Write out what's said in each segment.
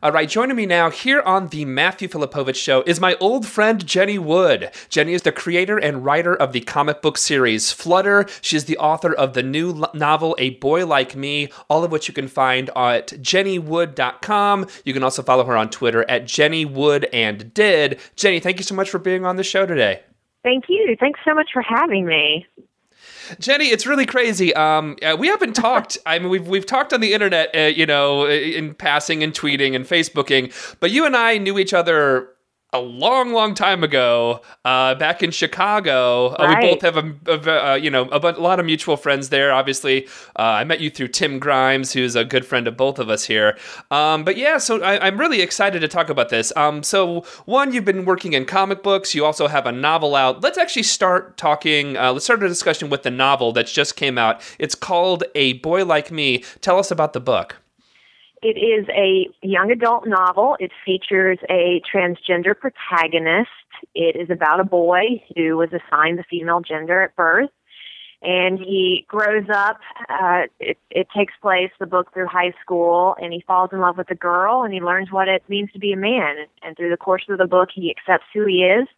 All right, joining me now here on the Matthew Filipowicz Show is my old friend Jennie Wood. Jennie is the creator and writer of the comic book series Flutter. She's the author of the new novel A Boy Like Me, all of which you can find at jenniewood.com. You can also follow her on Twitter at jennywoodanddid. Jennie, thank you so much for being on the show today. Thank you. Thanks so much for having me. Jennie, it's really crazy. Um, uh, we haven't talked. I mean, we've we've talked on the internet, uh, you know, in passing and tweeting and Facebooking, but you and I knew each other a long, long time ago, uh, back in Chicago. Uh, we both have a, a, a you know a, a, lot of mutual friends there. Obviously, uh, I met you through Tim Grimes, who's a good friend of both of us here. Um, but yeah, so I, am really excited to talk about this. Um, so one, you've been working in comic books. You also have a novel out. Let's actually start talking. Uh, let's start a discussion with the novel that just came out. It's called A Boy Like Me. Tell us about the book. It is a young adult novel. It features a transgender protagonist. It is about a boy who was assigned the female gender at birth. And he grows up. Uh, it, it takes place the book through high school, and he falls in love with a girl, and he learns what it means to be a man. And through the course of the book, he accepts who he is,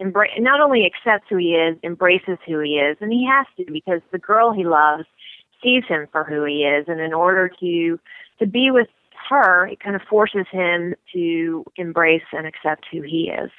embra- not only accepts who he is, embraces who he is, and he has to because the girl he loves sees him for who he is, and in order to to be with her, it kind of forces him to embrace and accept who he is.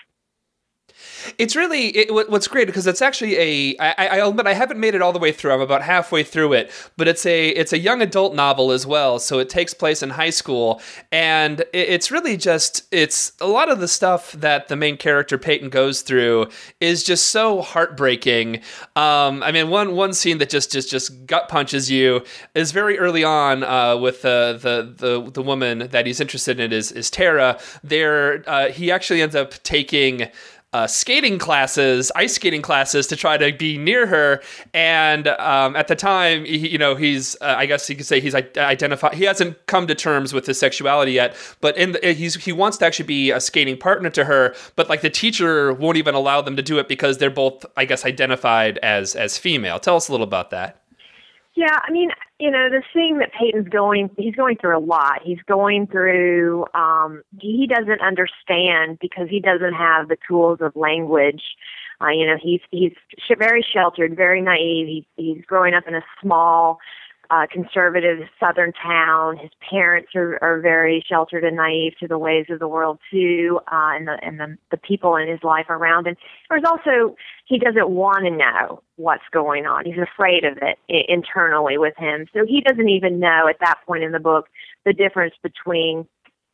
It's really it, what's great because it's actually a. I, I admit I haven't made it all the way through. I'm about halfway through it, but it's a it's a young adult novel as well. So it takes place in high school, and it's really just it's a lot of the stuff that the main character Peyton goes through is just so heartbreaking. Um, I mean, one one scene that just just just gut punches you is very early on uh, with uh, the the the woman that he's interested in is is Tara. There, uh, he actually ends up taking uh, skating classes, ice skating classes, to try to be near her. And um, at the time, he, you know, he's uh, I guess you could say he's identified. He hasn't come to terms with his sexuality yet, but in the, he's he wants to actually be a skating partner to her. But like the teacher won't even allow them to do it because they're both, I guess, identified as as female. Tell us a little about that. Yeah, I mean, you know, the thing that Peyton's going, he's going through a lot. He's going through, um, he doesn't understand because he doesn't have the tools of language. Uh, you know, he's he's very sheltered, very naive. He's he's growing up in a small uh, conservative southern town. His parents are, are very sheltered and naive to the ways of the world too, uh, and the and the, the people in his life around him. There's also he doesn't want to know what's going on. He's afraid of it I- internally with him, so he doesn't even know at that point in the book the difference between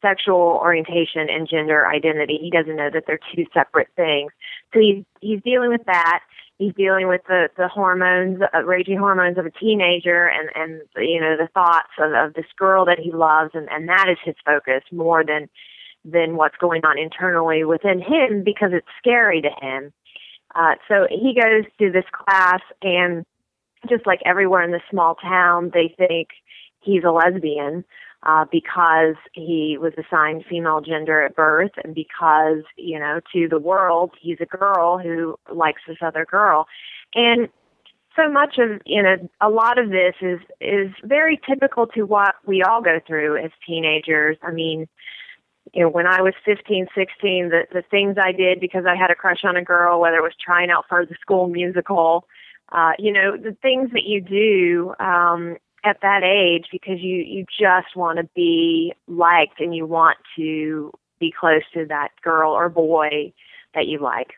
sexual orientation and gender identity. He doesn't know that they're two separate things. So he's he's dealing with that he's dealing with the the hormones, uh, raging hormones of a teenager, and and you know the thoughts of, of this girl that he loves, and and that is his focus more than than what's going on internally within him because it's scary to him. Uh, so he goes to this class, and just like everywhere in this small town, they think he's a lesbian uh, because he was assigned female gender at birth and because, you know, to the world, he's a girl who likes this other girl. And so much of, you know, a lot of this is, is very typical to what we all go through as teenagers. I mean, you know, when I was 15, 16, the, the things I did because I had a crush on a girl, whether it was trying out for the school musical, uh, you know, the things that you do, um, at that age because you you just want to be liked and you want to be close to that girl or boy that you like.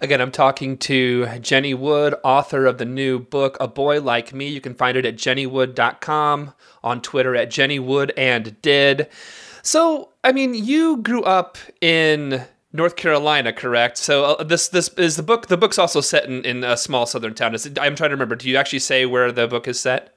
Again, I'm talking to Jennie Wood, author of the new book, A Boy Like Me. You can find it at jenniewood.com, on Twitter at jennywood and did. So, I mean, you grew up in North Carolina, correct? So uh, this this is the book. The book's also set in, in a small southern town. Is it, I'm trying to remember. Do you actually say where the book is set?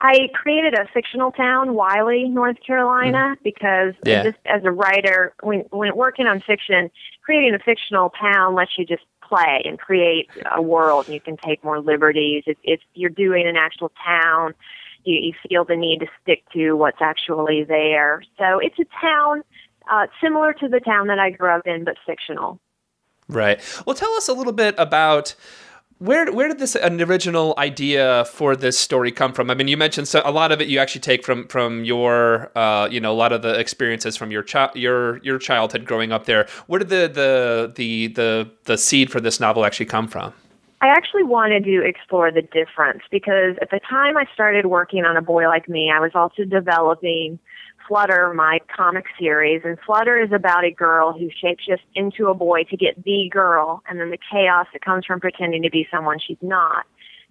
I created a fictional town, Wiley, North Carolina, mm. because yeah. just as a writer, when when working on fiction, creating a fictional town lets you just play and create a world. And you can take more liberties. If, if you're doing an actual town, you, you feel the need to stick to what's actually there. So it's a town uh, similar to the town that I grew up in, but fictional. Right. Well, tell us a little bit about where where did this an original idea for this story come from? I mean, you mentioned so, a lot of it you actually take from from your uh, you know a lot of the experiences from your child your your childhood growing up there. Where did the the the the the seed for this novel actually come from? I actually wanted to explore the difference because at the time I started working on A Boy Like Me, I was also developing Flutter, my comic series, and Flutter is about a girl who shapeshifts into a boy to get the girl, and then the chaos that comes from pretending to be someone she's not.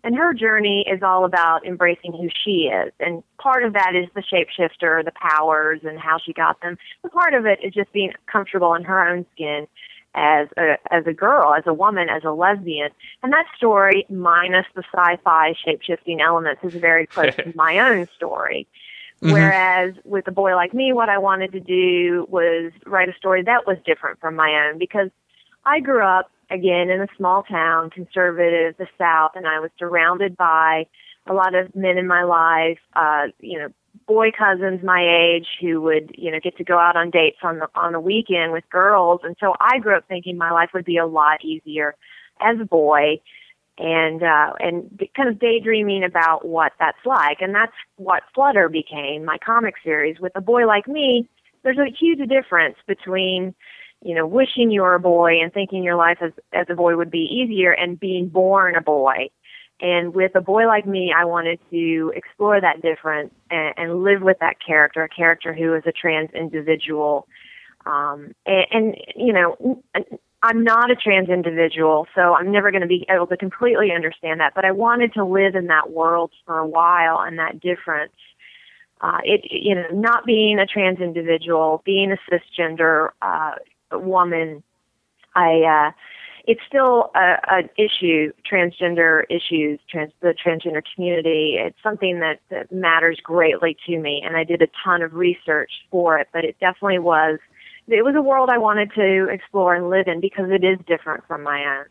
And her journey is all about embracing who she is. And part of that is the shapeshifter, the powers, and how she got them. But part of it is just being comfortable in her own skin as a as a girl, as a woman, as a lesbian. And that story, minus the sci-fi shape-shifting elements, is very close to my own story. Mm-hmm. Whereas with a boy like me, what I wanted to do was write a story that was different from my own because I grew up again in a small town, conservative, the South, and I was surrounded by a lot of men in my life, uh, you know, boy cousins my age who would, you know, get to go out on dates on the on the weekend with girls, and so I grew up thinking my life would be a lot easier as a boy and uh, and kind of daydreaming about what that's like, and that's what Flutter became, my comic series. With a boy like me, there's a huge difference between, you know, wishing you were a boy and thinking your life as as a boy would be easier, and being born a boy. And with a boy like me, I wanted to explore that difference and, and live with that character, a character who is a trans individual. Um, and, and you know, I'm not a trans individual, so I'm never going to be able to completely understand that. But I wanted to live in that world for a while and that difference. Uh, it, you know, not being a trans individual, being a cisgender uh, woman, I, uh, it's still a, a issue. Transgender issues, trans, the transgender community. It's something that, that matters greatly to me, and I did a ton of research for it. But it definitely was it was a world I wanted to explore and live in because it is different from my own.